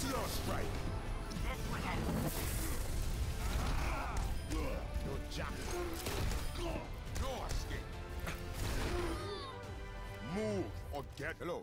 What's your strike. This way. end. No jack. No escape. Move or get hello.